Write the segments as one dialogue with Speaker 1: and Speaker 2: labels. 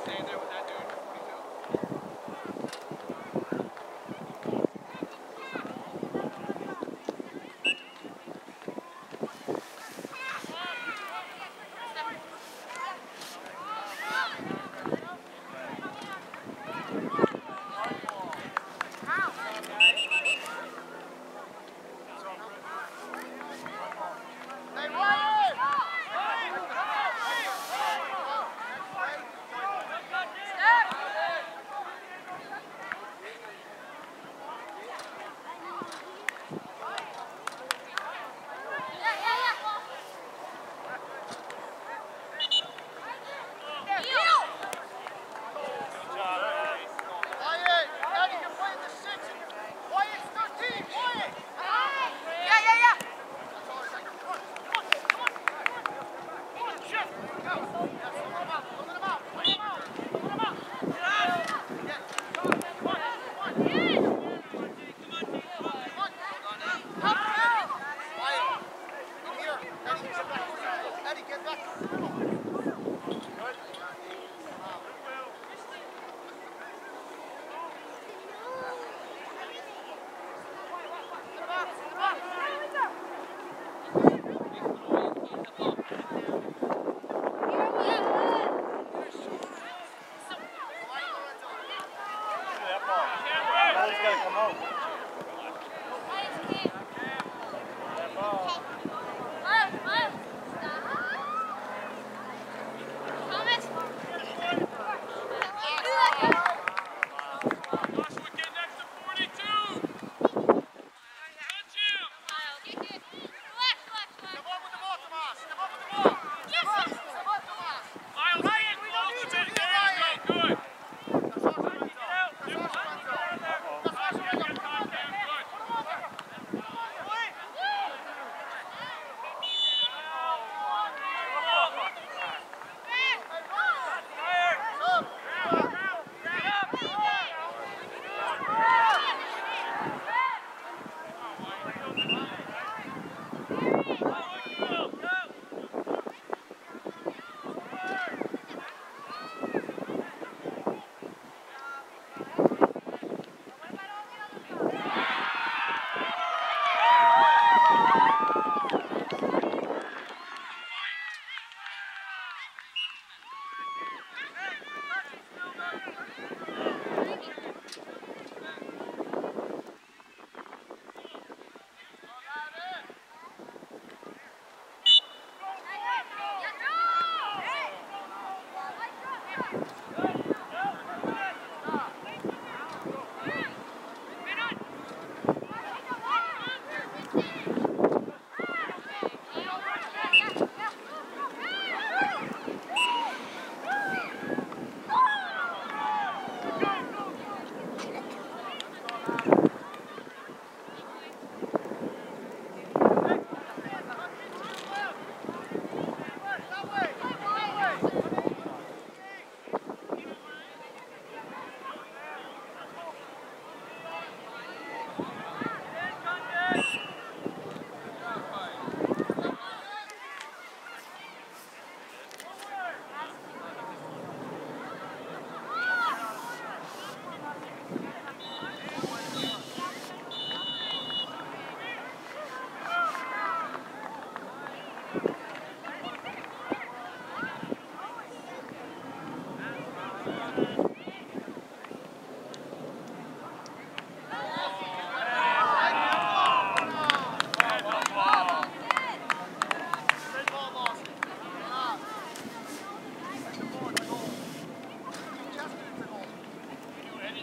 Speaker 1: stand there with that.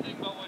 Speaker 1: anything but